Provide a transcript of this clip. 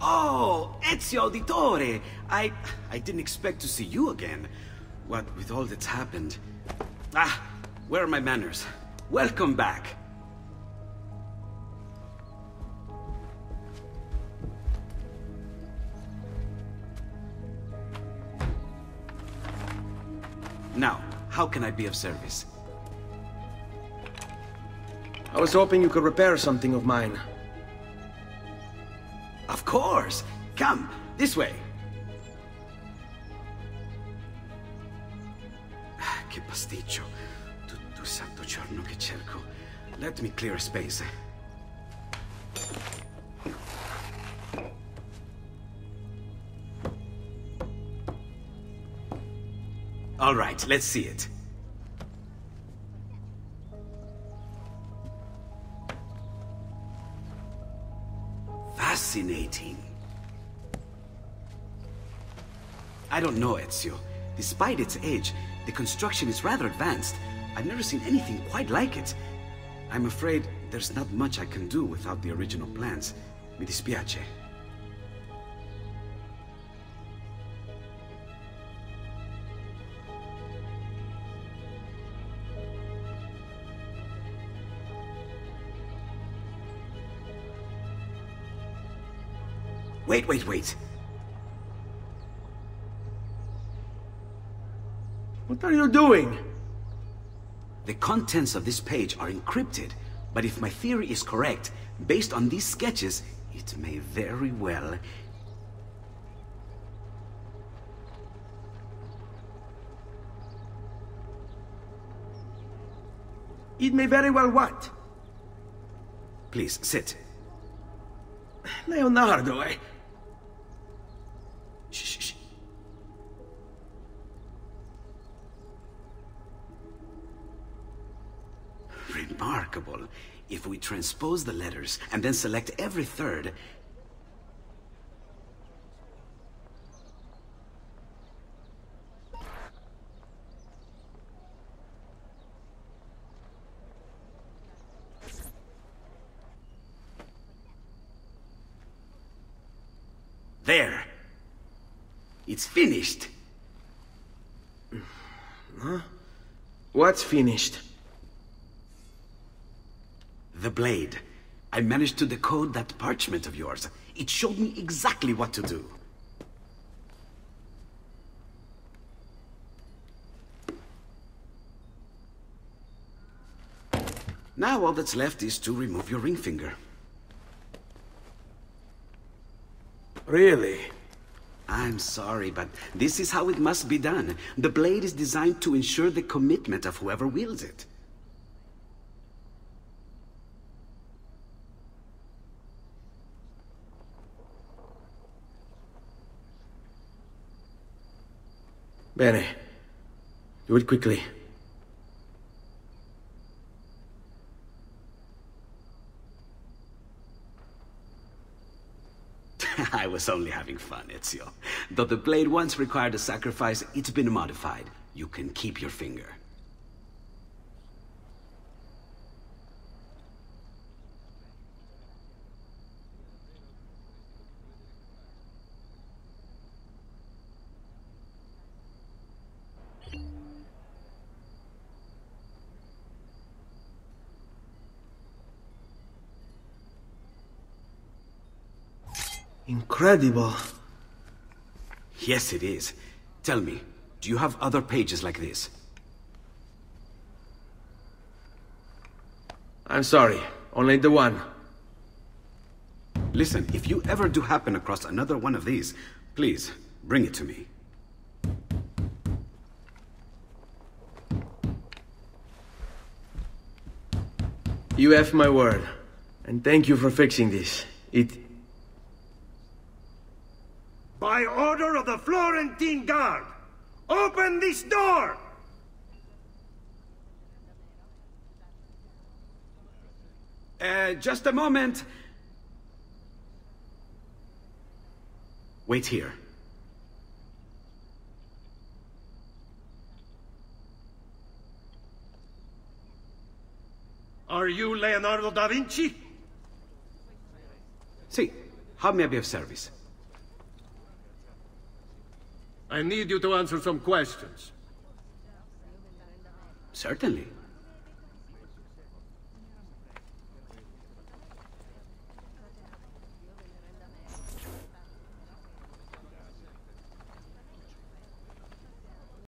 Oh, Ezio Auditore! I... I didn't expect to see you again. What with all that's happened... Ah, where are my manners? Welcome back. Now, how can I be of service? I was hoping you could repair something of mine. Of course! Come, this way! Ah, Che pasticcio. Tutto santo giorno che cerco. Let me clear a space. All right, let's see it. Fascinating. I don't know, Ezio. Despite its age, the construction is rather advanced. I've never seen anything quite like it. I'm afraid there's not much I can do without the original plans. Mi dispiace. Wait, wait, wait. What are you doing? The contents of this page are encrypted, but if my theory is correct, based on these sketches, it may very well... It may very well what? Please, sit. Leonardo, eh? Remarkable. If we transpose the letters and then select every third... There. It's finished. Huh? What's finished? The blade. I managed to decode that parchment of yours. It showed me exactly what to do. Now all that's left is to remove your ring finger. Really? I'm sorry, but this is how it must be done. The blade is designed to ensure the commitment of whoever wields it. Bene. Do it quickly. I was only having fun, Ezio. Though the blade once required a sacrifice, it's been modified. You can keep your finger. Incredible. Yes, it is. Tell me, do you have other pages like this? I'm sorry. Only the one. Listen, if you ever do happen across another one of these, please, bring it to me. You have my word. And thank you for fixing this. It... By order of the Florentine Guard, open this door! Uh, just a moment. Wait here. Are you Leonardo da Vinci? See, How may I be of service? I need you to answer some questions. Certainly.